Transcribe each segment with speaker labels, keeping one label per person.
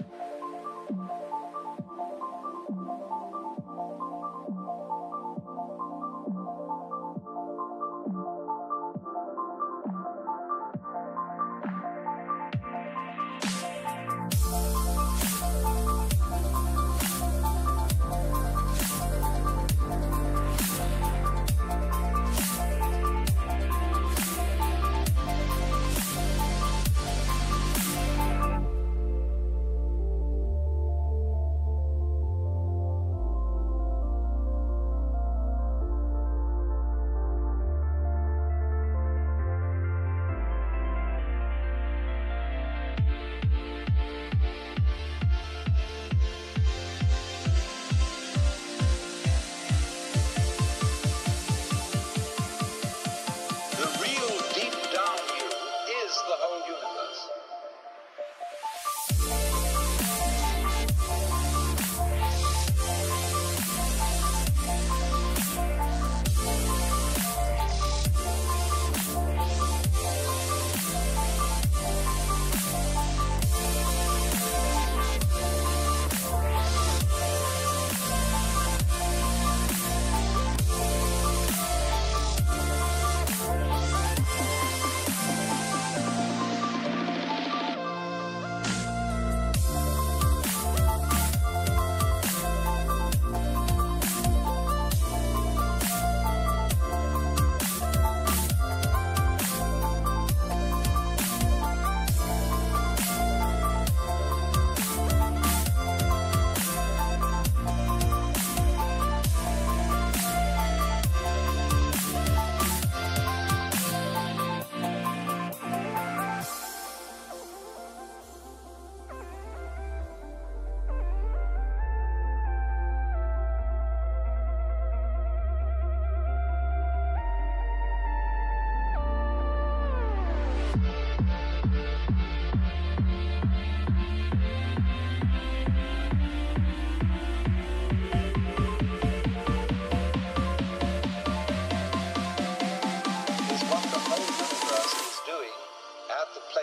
Speaker 1: Bye. the real deep down you is the whole universe.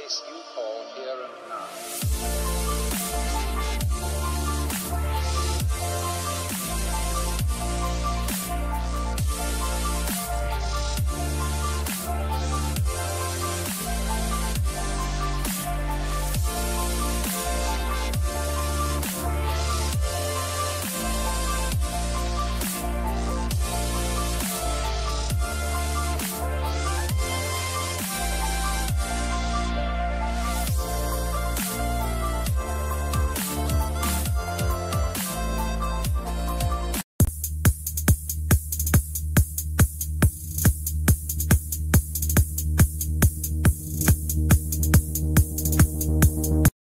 Speaker 1: place you call here and now.